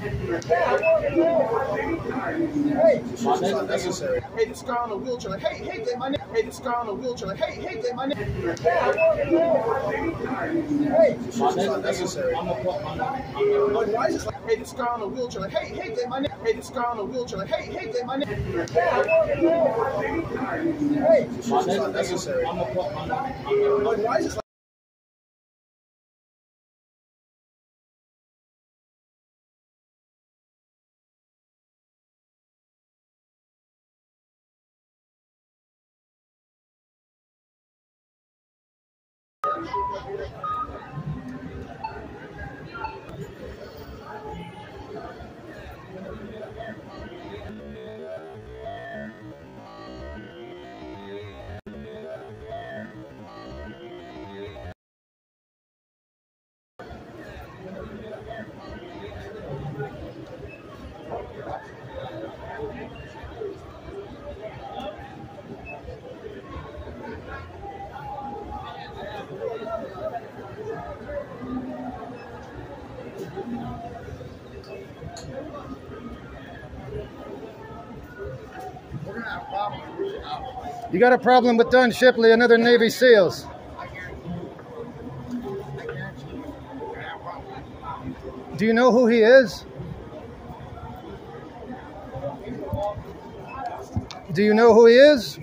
Hey, it's not necessary. Hey, this guy on a wheelchair. Like, hey, hey, get my name. Hey, this guy on a wheelchair. Like, hey, hey, get my name. Hey, It's not necessary. Like, why is this like, hey, this guy on a wheelchair. Like, hey, hey, get my name. Hey, this guy on a wheelchair. Like, hey, hey, get my name. Hey, It's not necessary. Like, why is this like, Yeah. You got a problem with Don Shipley and other Navy SEALs? Do you know who he is? Do you know who he is?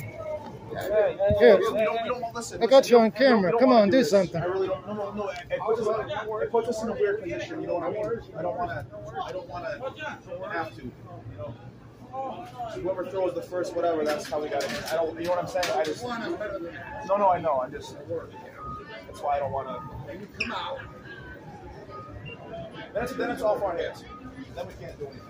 Here, we don't, we don't listen. I got you on We don't- we camera. don't Come on, do this. something. I really don't. No, no, no. It, it puts us, it puts us in a weird position. You know what I mean? I don't want to. I don't want to have to. You know. Whoever throws the first, whatever. That's how we got it. I don't. You know what I'm saying? I just. No, no. I know. I just. That's why I don't want to. Then it's, then it's off our hands. Then we can't do anything.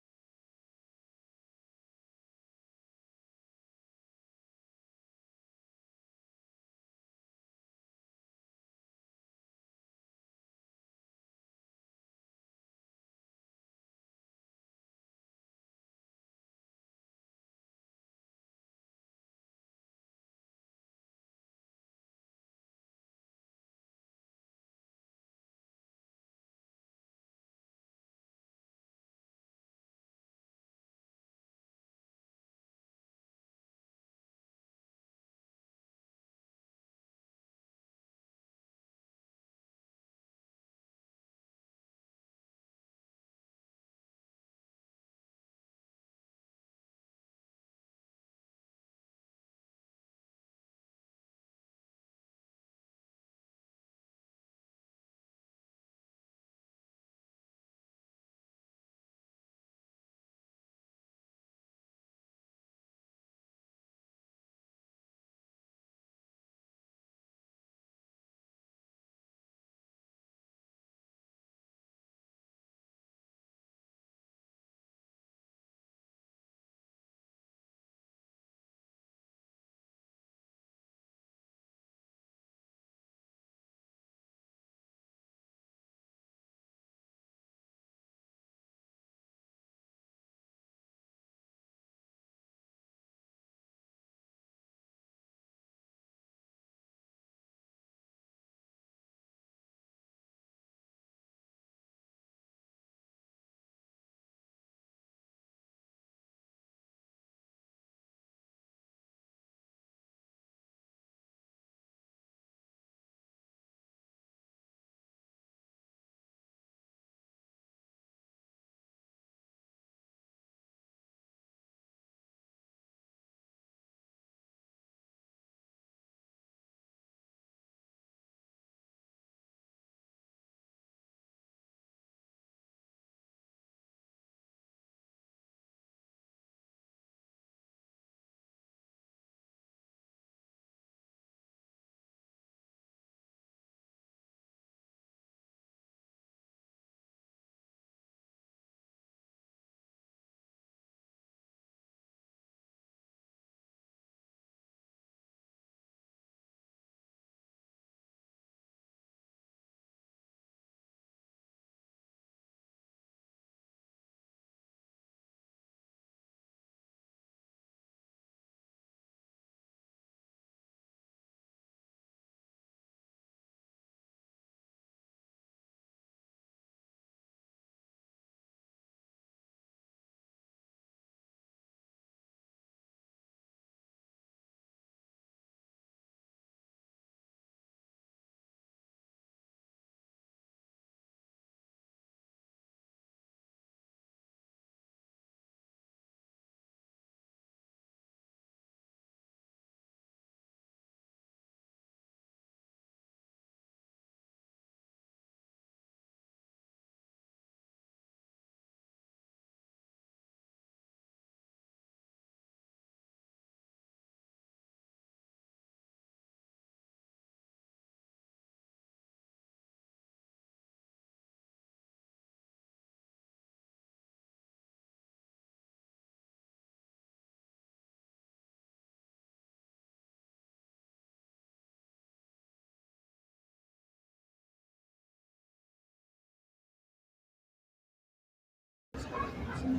What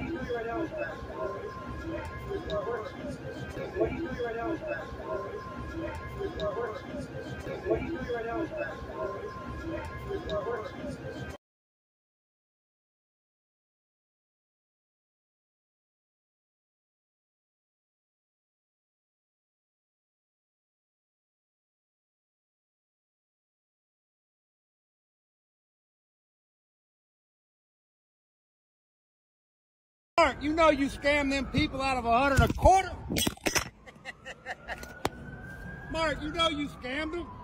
are you doing right now? What are Mark, you know you scammed them people out of a hundred and a quarter? Mark, you know you scammed them?